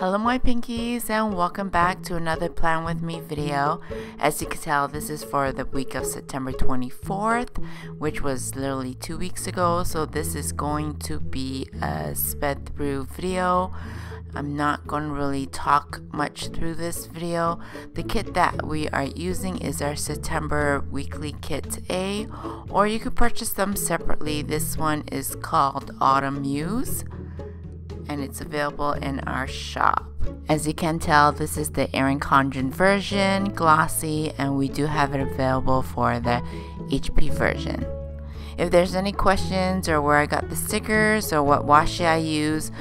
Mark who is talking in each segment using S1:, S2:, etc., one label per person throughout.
S1: Hello my pinkies and welcome back to another plan with me video. As you can tell this is for the week of September 24th which was literally two weeks ago so this is going to be a sped through video. I'm not going to really talk much through this video. The kit that we are using is our September weekly kit A or you could purchase them separately. This one is called Autumn Muse and it's available in our shop. As you can tell, this is the Erin Condren version, glossy, and we do have it available for the HP version. If there's any questions or where I got the stickers or what washi I use,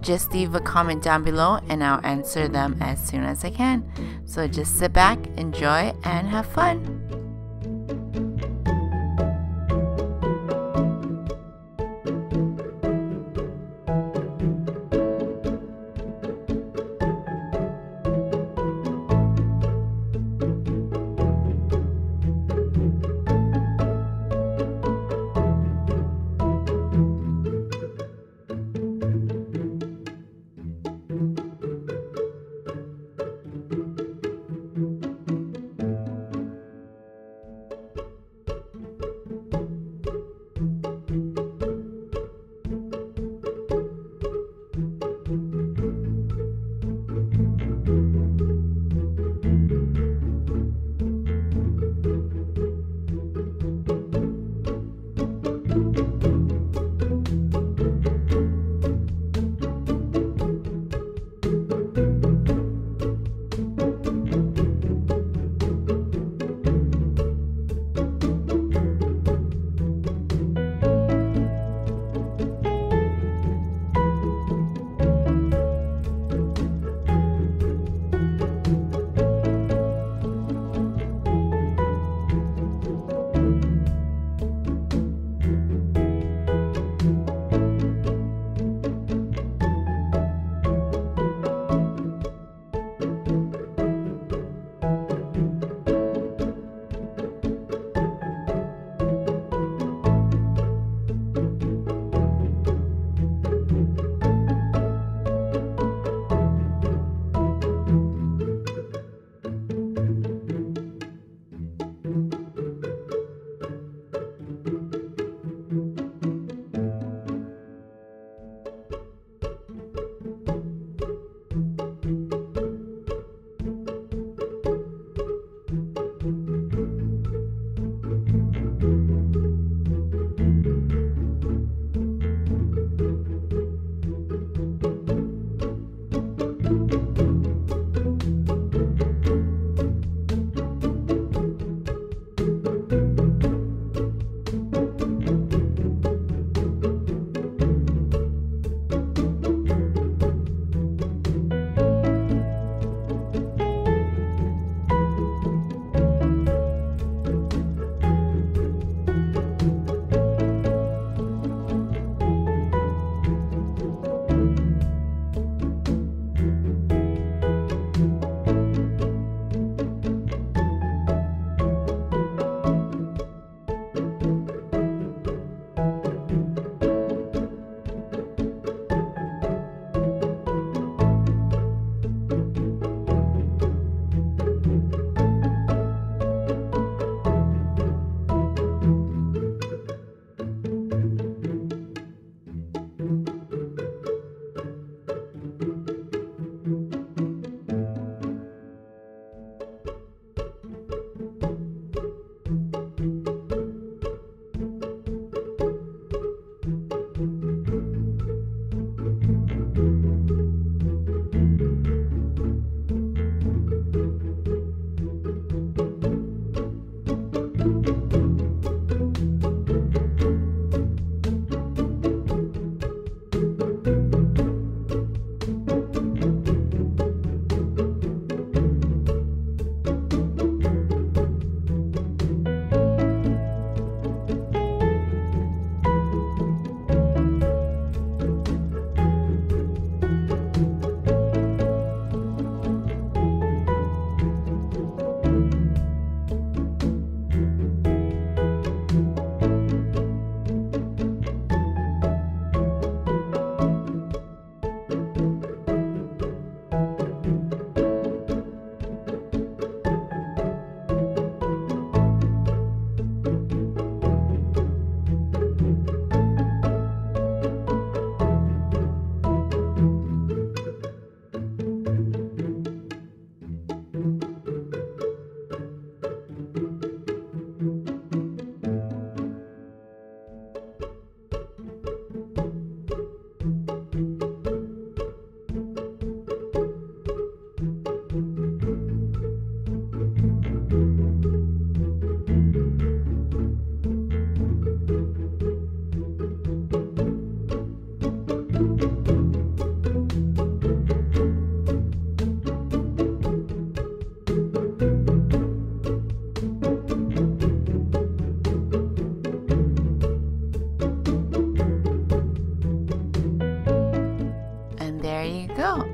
S1: just leave a comment down below and I'll answer them as soon as I can. So just sit back, enjoy, and have fun.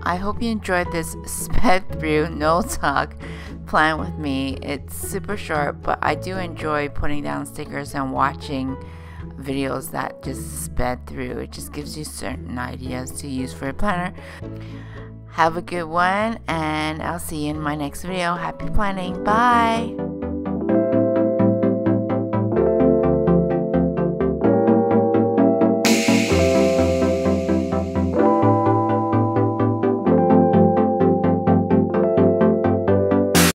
S1: I hope you enjoyed this sped through no talk plan with me. It's super short, but I do enjoy putting down stickers and watching videos that just sped through. It just gives you certain ideas to use for a planner. Have a good one, and I'll see you in my next video. Happy planning. Bye.